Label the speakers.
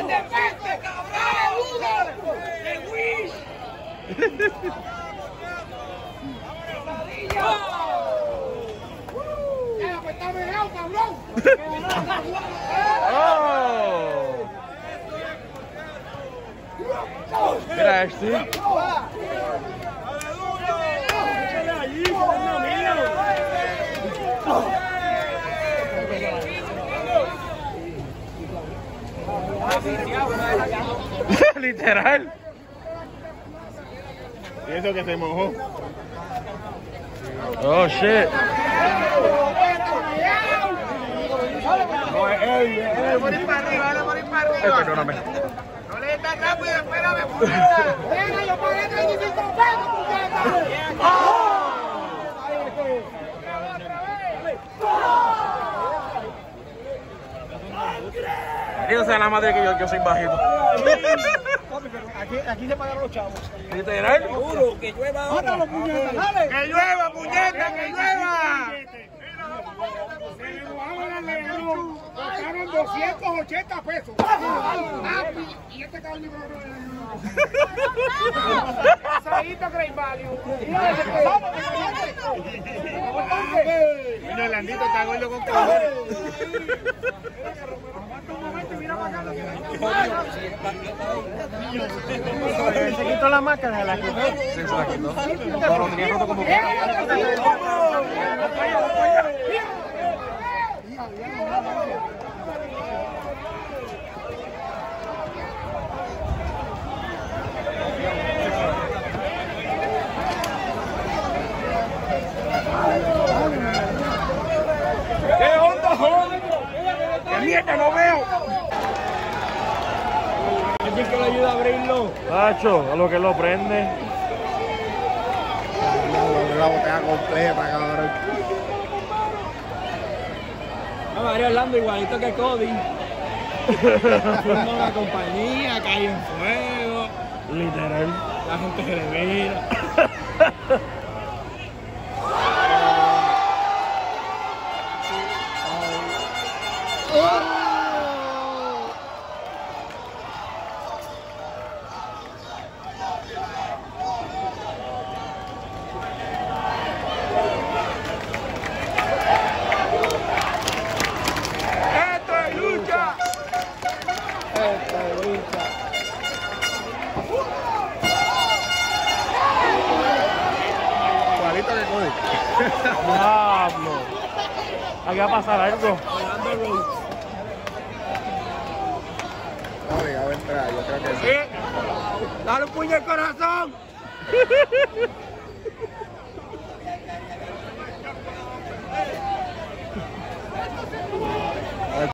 Speaker 1: ¡Independiente, cabrón! ¡De Wish!
Speaker 2: ¡Eh, pues está pegado, cabrón!
Speaker 1: ¡Oh! Gracias.
Speaker 2: Morir para arriba, dale morir para
Speaker 1: Ay,
Speaker 2: arriba.
Speaker 1: perdóname.
Speaker 2: No le des tan rápido, espérame. Venga, yo 35 pesos, puñeta.
Speaker 1: Dios sea la madre que yo, yo soy bajito.
Speaker 2: Aquí, aquí se pagaron los chavos.
Speaker 1: Literal.
Speaker 2: que llueva ahora. Que llueva, puñeta, que llueva. Pagaron 280 pesos. Y este caballo Asadito Great Value. Landito está gordo con cojones. Se quitó la máscara de la que
Speaker 1: Sí, se la quitó. Tenía como que.
Speaker 2: ¿Qué onda, joven? ¡Qué mierda, no! ¿Alguien que le ayuda a abrirlo?
Speaker 1: Tacho, a lo que lo prende.
Speaker 2: La botella completa, cabrón.
Speaker 3: A María Orlando igualito que Cody. Fuimos a la compañía, cayó en fuego,
Speaker 1: Literal.
Speaker 3: la gente se le mira.
Speaker 1: Diablo. Aquí va a pasar algo.
Speaker 4: Cody, a ver, espera, yo creo que sí.
Speaker 2: ¡Dale un puño al corazón!